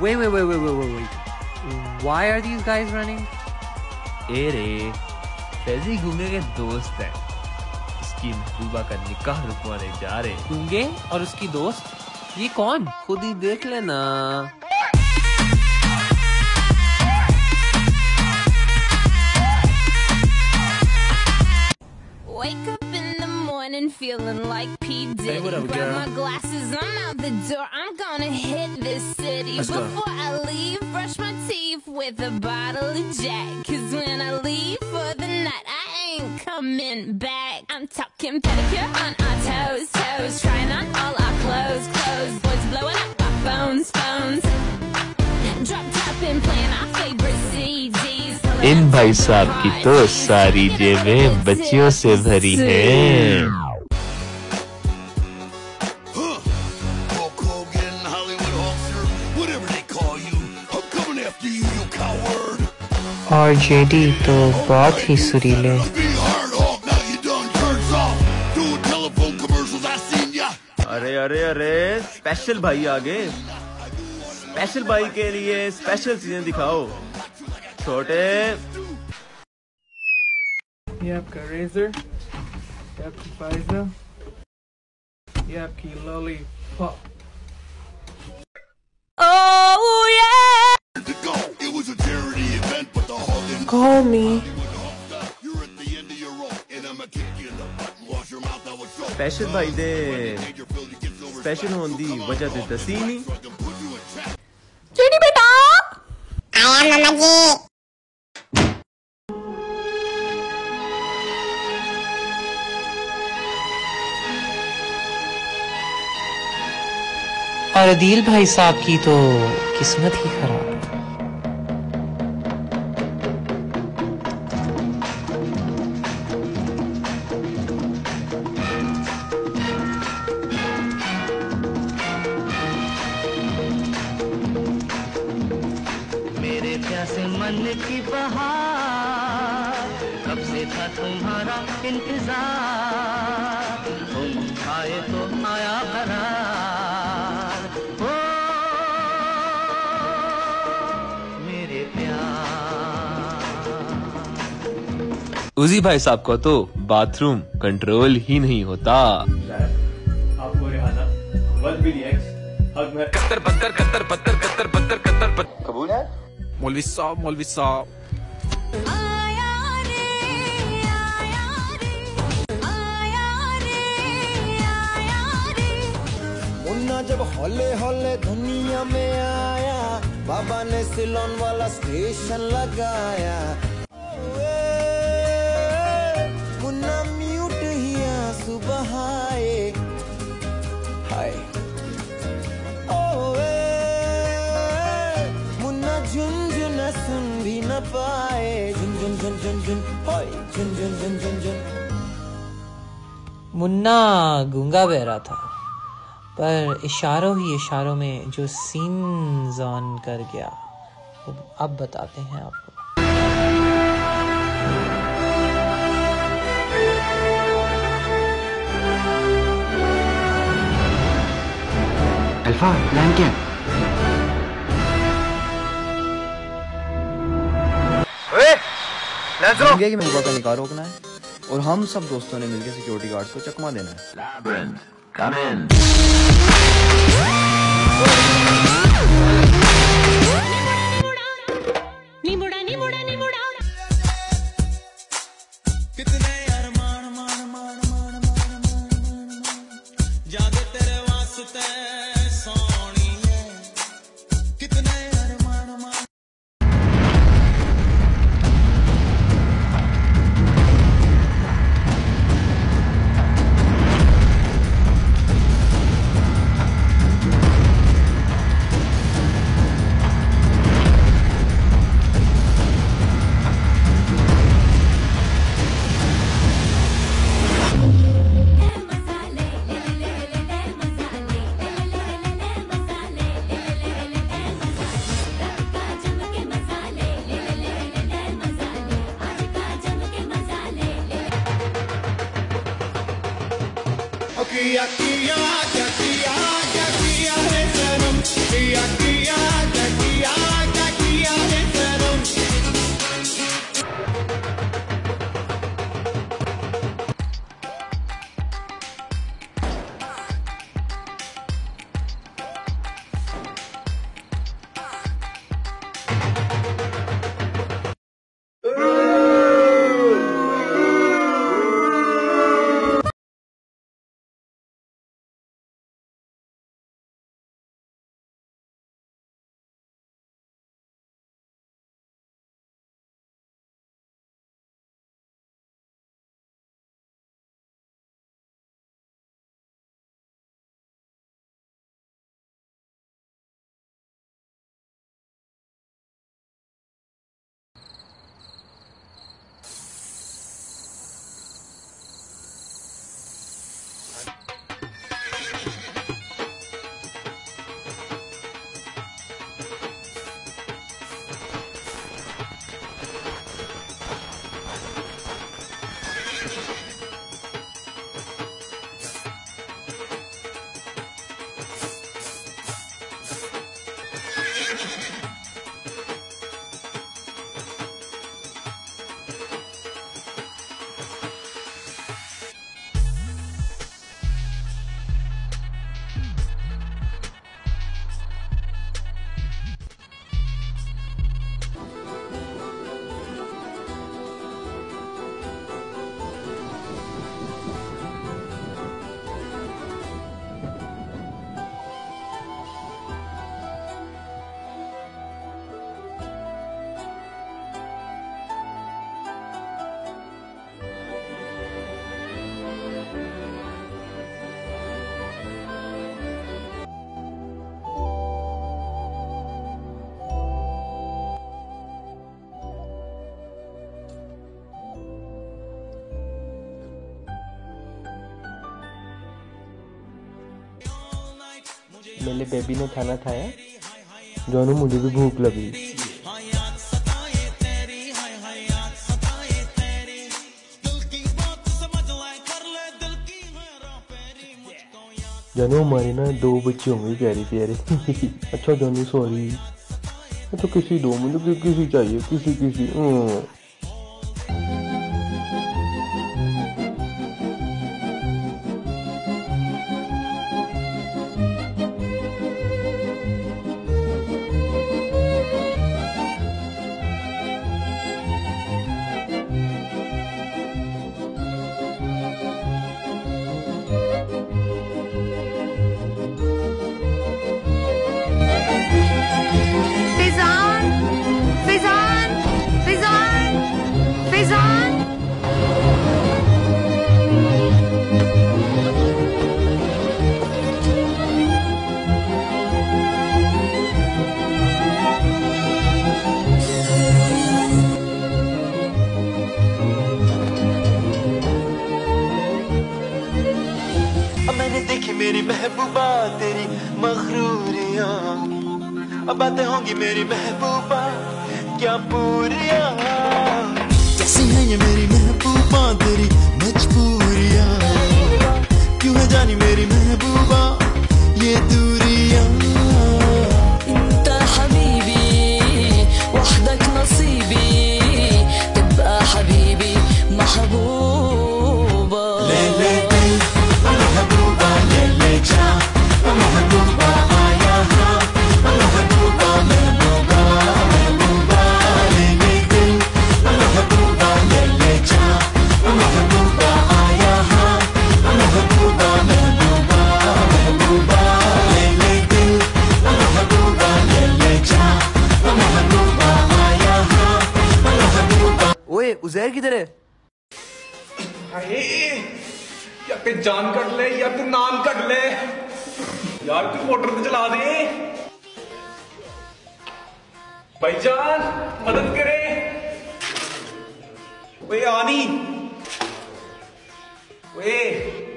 Wait, wait, wait, wait, wait, wait, wait. Why are these guys running? ए रे फैजी गूँगे के दोस्त है उसकी महबूबा का निकाह रुकवाने जा रहे गूँगे और उसकी दोस्त ये कौन खुद ही देख लेना Wake up in the morning feeling like P. Diddy. Hey, what up, girl? with a bottle of Jack. Cause when I leave for the night, I ain't coming back. I'm talking pedicure on our toes, toes. Trying on all our clothes, clothes. Boys blowing up our phones, phones. Drop top and playing our favorite CDs. इन भाई साहब की तो सारी जेबें बच्चियों से भरी हैं और जेडी तो बहुत ही सुरीले. अरे अरे अरे स्पेशल भाई आगे। स्पेशल भाई के लिए स्पेशल चीज़ें दिखाओ। छोटे। ये आपका रेजर ये आपकी फाइजा ये आपकी lollipop Your bill, you get silver special होने दी वजह ते दसी नहीं fucking put you in check. और अदील भाई साहब की तो किस्मत ही खराब मेरे प्यासे मन की बहार। कब से था तुम्हारा इंतज़ार? तुम आए तो आया करार। ओ मेरे प्यार। उजी भाई साहब को तो बाथरूम कंट्रोल ही नहीं होता। आपको रिहाना कत्तर पत्तर कत्तर पत्तर मौलवी साहब मौलवी साहब मुन्ना जब हौले हौले दुनिया में आया बाबा ने सिलोन वाला स्टेशन लगाया। मुन्ना म्यूट ही सुबह आए हाय। ओए, मुन्ना झुनझुन सुन भी न पाए। झुन झुन झुन झुन झुन, होय। झुन झुन झुन झुन झुन। मुन्ना गूँगा बहरा था, पर इशारों ही इशारों में जो सीन्स ऑन कर गया, वो अब बताते हैं आपको। अल्फ़ा प्लान क्या? गंगे की महबूबा का निकाह रोकना है? और हम सब दोस्तों ने मिलकर सिक्योरिटी गार्ड को चकमा देना है। किया किया क्या मेरे बेबी ने खाना खाया। जानू, मुझे भी भूख लगी। जानू, हमारे ना दो बच्चे होंगे प्यारे प्यारे। अच्छा जानू सॉरी तो किसी दो, मुझे किसी चाहिए, किसी किसी। मखरूरियाँ। अब बातें होंगी मेरी महबूबा, क्या पूरिया? कैसी है ये मेरी महबूबा, तेरी मजबूरिया? क्यों है जानी मेरी महबूबा, ये दूरियाँ जान कट ले या तू नाम कट ले। यार, तू मोटर तो चला दे। भाई जान मदद करे। ओए, आनी।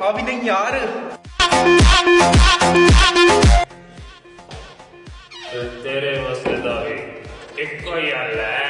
आ भी नहीं यार। तेरे मसले दावे एक ही हल है।